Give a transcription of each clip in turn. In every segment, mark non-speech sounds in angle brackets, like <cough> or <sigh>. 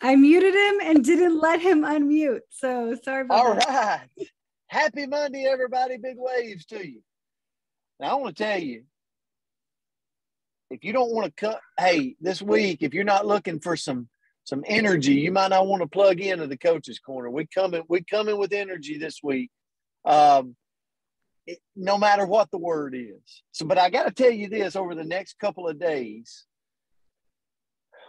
I muted him and didn't let him unmute. So sorry about All that. right. Happy Monday, everybody. Big waves to you. Now, I want to tell you if you don't want to cut, hey, this week, if you're not looking for some some energy, you might not want to plug into the coach's corner. We coming, we coming with energy this week. Um, it, no matter what the word is. So, but I got to tell you this over the next couple of days,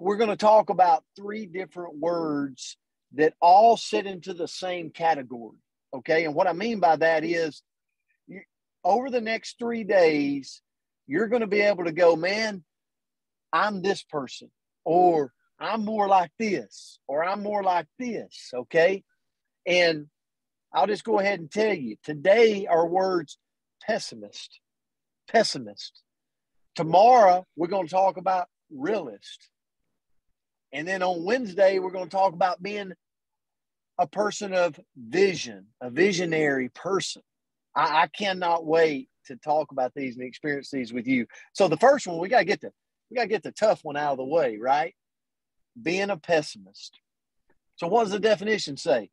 we're going to talk about three different words that all sit into the same category. Okay. And what I mean by that is you, over the next three days, you're going to be able to go, man, I'm this person, or I'm more like this, or I'm more like this. Okay. And I'll just go ahead and tell you today, our words pessimist, pessimist. Tomorrow, we're going to talk about realist. And then on Wednesday, we're going to talk about being a person of vision, a visionary person. I, I cannot wait to talk about these and experience these with you. So the first one, we got to get the we got to get the tough one out of the way, right? Being a pessimist. So what does the definition say?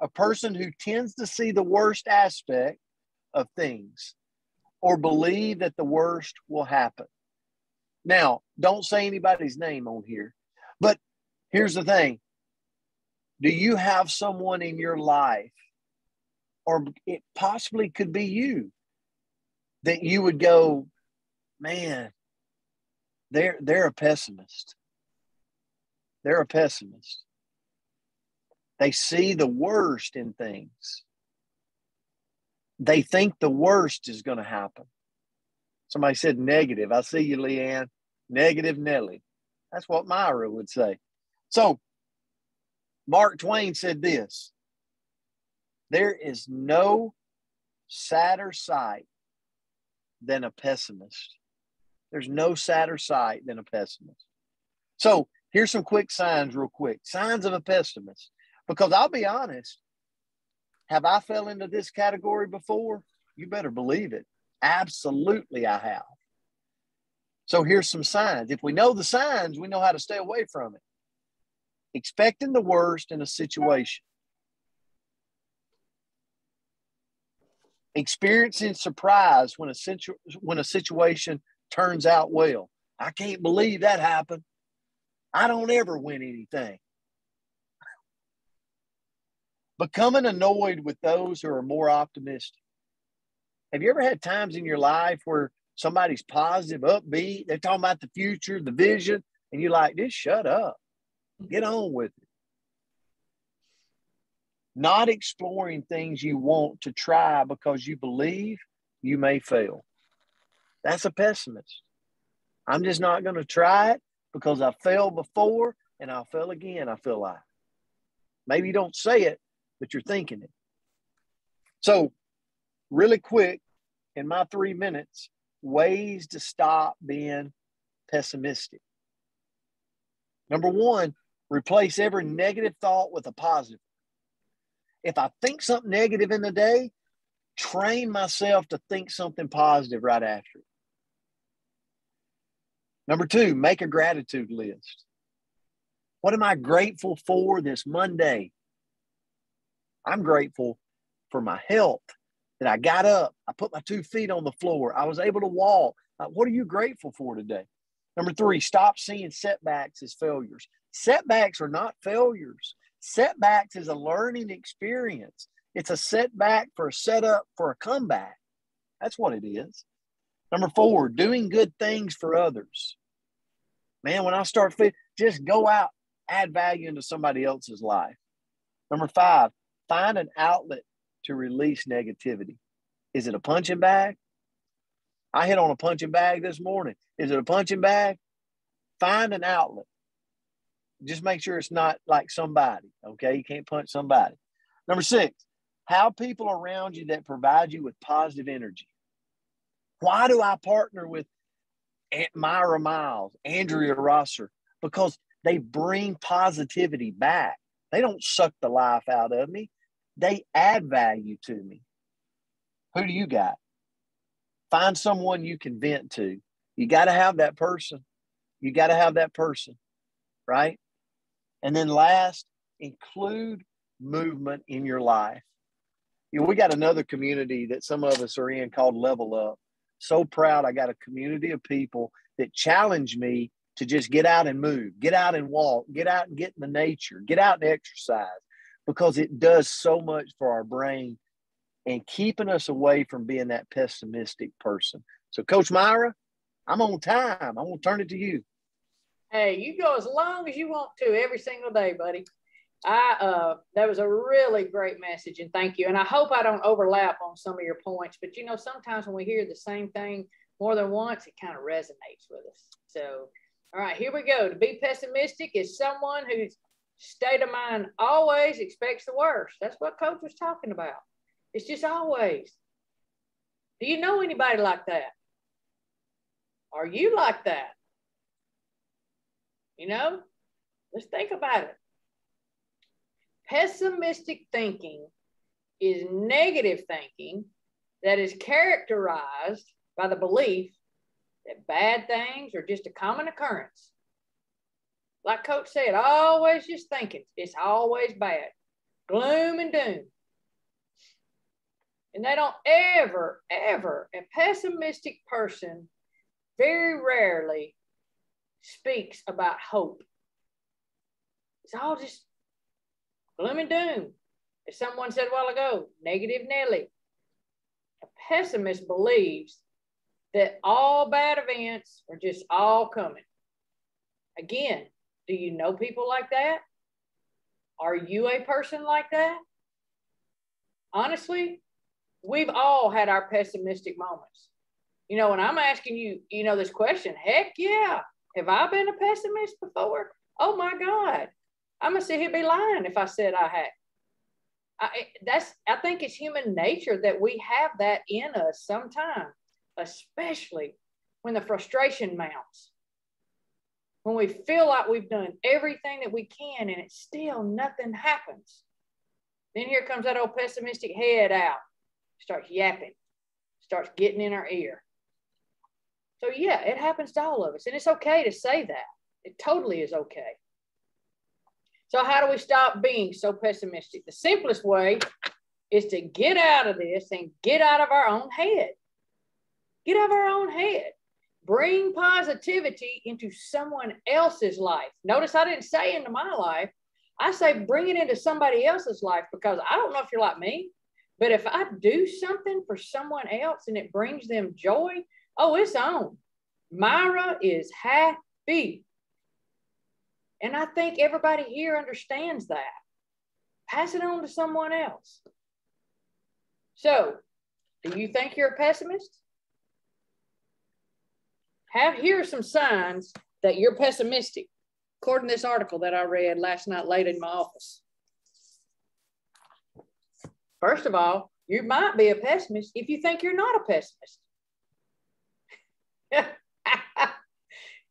A person who tends to see the worst aspect of things or believe that the worst will happen. Now, don't say anybody's name on here, but here's the thing do you have someone in your life, or it possibly could be you, that you would go, man, they're, they're a pessimist. They're a pessimist. They see the worst in things. They think the worst is going to happen. Somebody said negative. I see you, Leanne. Negative Nelly. That's what Myra would say. So, Mark Twain said this There is no sadder sight than a pessimist. There's no sadder sight than a pessimist. So, here's some quick signs, real quick signs of a pessimist. Because I'll be honest, have I fell into this category before? You better believe it. Absolutely, I have. So here's some signs. If we know the signs, we know how to stay away from it. Expecting the worst in a situation. Experiencing surprise when a situ- when a situation turns out well. I can't believe that happened. I don't ever win anything. Becoming annoyed with those who are more optimistic. Have you ever had times in your life where somebody's positive, upbeat, they're talking about the future, the vision, and you're like, just shut up, get mm-hmm. on with it. Not exploring things you want to try because you believe you may fail. That's a pessimist. I'm just not going to try it because I failed before and I'll fail again, I feel like. Maybe you don't say it, but you're thinking it. So, really quick, in my three minutes, ways to stop being pessimistic. Number one, replace every negative thought with a positive. If I think something negative in the day, train myself to think something positive right after it. Number two, make a gratitude list. What am I grateful for this Monday? I'm grateful for my health, that I got up, I put my two feet on the floor, I was able to walk. Uh, what are you grateful for today? Number three, stop seeing setbacks as failures. Setbacks are not failures. Setbacks is a learning experience. It's a setback for a setup for a comeback. That's what it is. Number four, doing good things for others. Man, when I start, just go out, add value into somebody else's life. Number five, find an outlet to release negativity. Is it a punching bag? I hit on a punching bag this morning. Is it a punching bag? Find an outlet. Just make sure it's not like somebody, okay? You can't punch somebody. Number six, how people around you that provide you with positive energy. Why do I partner with Aunt Myra Miles, Andrea Rosser? Because they bring positivity back. They don't suck the life out of me. They add value to me. Who do you got? Find someone you can vent to. You got to have that person. You got to have that person, right? And then last, include movement in your life. You know, we got another community that some of us are in called Level Up. So proud I got a community of people that challenge me to just get out and move, get out and walk, get out and get in the nature, get out and exercise because it does so much for our brain and keeping us away from being that pessimistic person. So, Coach Myra, I'm on time. I'm going to turn it to you. Hey, you go as long as you want to every single day, buddy. I uh, that was a really great message, and thank you. And I hope I don't overlap on some of your points, but you know, sometimes when we hear the same thing more than once, it kind of resonates with us. So, all right, here we go. To be pessimistic is someone whose state of mind always expects the worst. That's what Coach was talking about. It's just always. Do you know anybody like that? Are you like that? You know, let's think about it. Pessimistic thinking is negative thinking that is characterized by the belief that bad things are just a common occurrence. Like Coach said, always just thinking it's always bad, gloom and doom. And they don't ever, ever, a pessimistic person very rarely speaks about hope. It's all just gloom and doom. As someone said a while ago, negative Nelly. A pessimist believes that all bad events are just all coming. Again, do you know people like that? Are you a person like that? Honestly, we've all had our pessimistic moments. You know, when I'm asking you, you know, this question, heck yeah. Have I been a pessimist before? Oh my God. I'm gonna sit here be lying if I said I had. I, that's I think it's human nature that we have that in us sometimes, especially when the frustration mounts. When we feel like we've done everything that we can and it's still nothing happens. Then here comes that old pessimistic head out, starts yapping, starts getting in our ear. So yeah, it happens to all of us. And it's okay to say that. It totally is okay. So, how do we stop being so pessimistic? The simplest way is to get out of this and get out of our own head. Get out of our own head. Bring positivity into someone else's life. Notice I didn't say into my life. I say bring it into somebody else's life because I don't know if you're like me, but if I do something for someone else and it brings them joy, oh, it's on. Myra is happy. And I think everybody here understands that. Pass it on to someone else. So, do you think you're a pessimist? Have here are some signs that you're pessimistic, according to this article that I read last night late in my office. First of all, you might be a pessimist if you think you're not a pessimist. <laughs>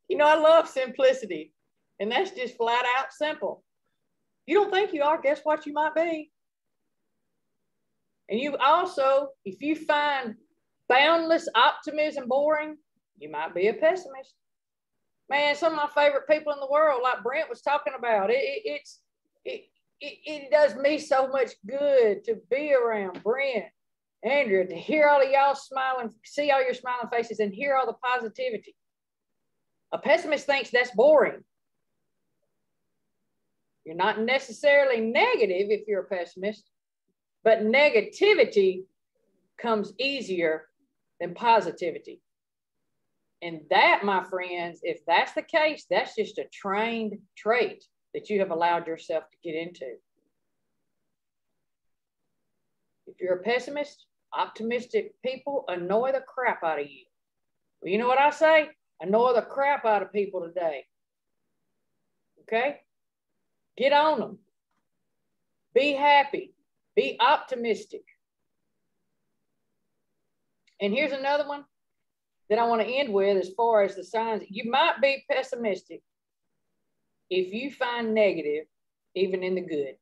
you know, I love simplicity. And that's just flat out simple. You don't think you are, guess what you might be? And you also, if you find boundless optimism boring, you might be a pessimist. Man, some of my favorite people in the world, like Brent was talking about, it, it it's it, it, it does me so much good to be around Brent, Andrea, to hear all of y'all smiling, see all your smiling faces, and hear all the positivity. A pessimist thinks that's boring. You're not necessarily negative if you're a pessimist, but negativity comes easier than positivity. And that, my friends, if that's the case, that's just a trained trait that you have allowed yourself to get into. If you're a pessimist, optimistic people annoy the crap out of you. Well, you know what I say? Annoy the crap out of people today. Okay? Get on them. Be happy. Be optimistic. And here's another one that I want to end with as far as the signs. You might be pessimistic if you find negative, even in the good.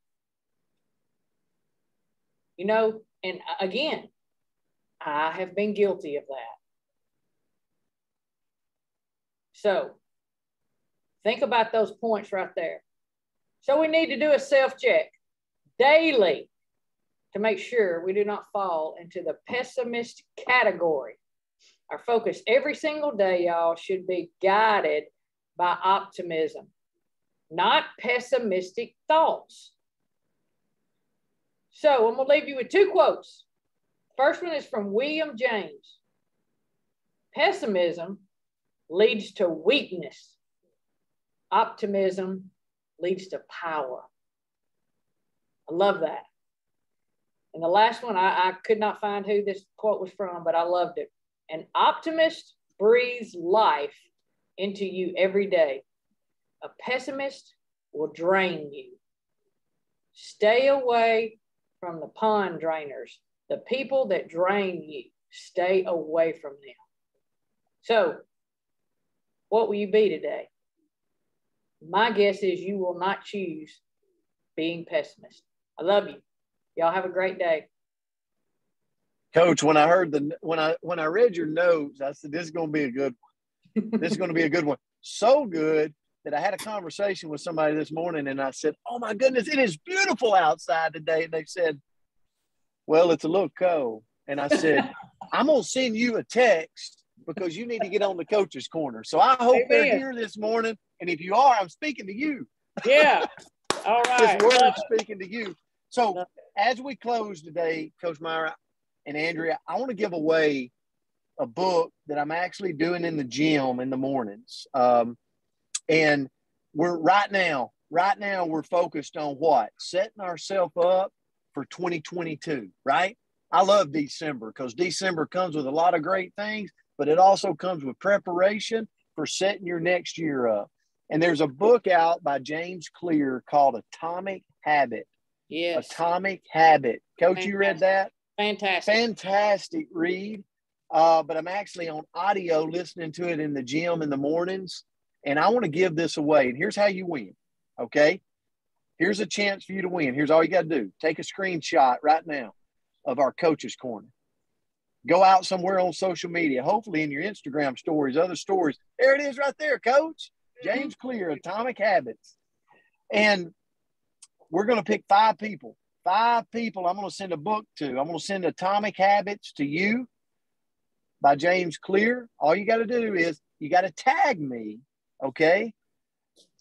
You know, and again, I have been guilty of that. So think about those points right there. So we need to do a self check daily to make sure we do not fall into the pessimist category. Our focus every single day, y'all, should be guided by optimism, not pessimistic thoughts. So I'm going to leave you with two quotes. First one is from William James Pessimism leads to weakness, optimism leads to power. I love that. And the last one, I, I could not find who this quote was from, but I loved it. An optimist breathes life into you every day. A pessimist will drain you. Stay away from the pond drainers, the people that drain you. Stay away from them. So, what will you be today? My guess is you will not choose being pessimist. I love you. Y'all have a great day. Coach, when I heard the when I when I read your notes, I said this is going to be a good one. this is going to be a good one. So good that I had a conversation with somebody this morning, and I said, "Oh my goodness, it is beautiful outside today." And they said, "Well, it's a little cold." And I said, <laughs> "I'm going to send you a text because you need to get on the coach's corner." So I hope Amen. they're here this morning, and if you are, I'm speaking to you. Yeah. <laughs> All right. this word speaking to you. So uh, as we close today, Coach Myra and Andrea, I want to give away a book that I'm actually doing in the gym in the mornings. Um, and we're right now, right now, we're focused on what? Setting ourselves up for 2022, right? I love December because December comes with a lot of great things, but it also comes with preparation for setting your next year up. And there's a book out by James Clear called Atomic Habit. Yes. Atomic Habit. Coach, Fantastic. you read that? Fantastic. Fantastic read. Uh, but I'm actually on audio listening to it in the gym in the mornings. And I want to give this away. And here's how you win. Okay. Here's a chance for you to win. Here's all you got to do take a screenshot right now of our coach's corner. Go out somewhere on social media, hopefully in your Instagram stories, other stories. There it is right there, coach. James Clear, Atomic Habits. And we're going to pick five people. Five people I'm going to send a book to. I'm going to send Atomic Habits to you by James Clear. All you got to do is you got to tag me, okay?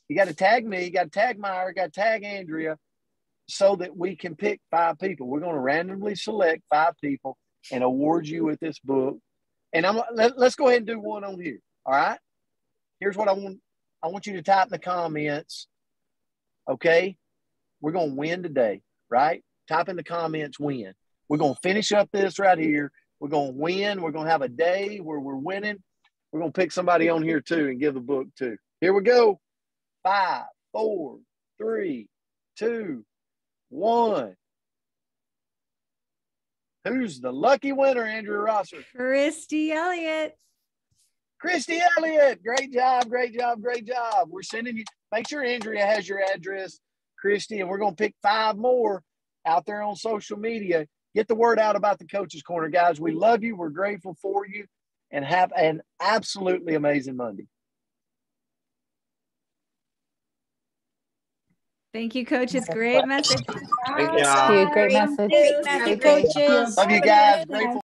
You got to tag me, you got to tag Myra, got to tag Andrea so that we can pick five people. We're going to randomly select five people and award you with this book. And I'm let, let's go ahead and do one on here. All right. Here's what I want. I want you to type in the comments. Okay. We're going to win today, right? Type in the comments win. We're going to finish up this right here. We're going to win. We're going to have a day where we're winning. We're going to pick somebody on here too and give the book too. Here we go. Five, four, three, two, one. Who's the lucky winner, Andrea Rosser? Christy Elliott. Christy Elliott. Great job, great job, great job. We're sending you, make sure Andrea has your address Christy, and we're going to pick five more out there on social media. Get the word out about the Coaches Corner, guys. We love you. We're grateful for you, and have an absolutely amazing Monday. Thank you, coaches. Great message. Thank you. Great message. Thank you, coaches. Love you guys. Grateful.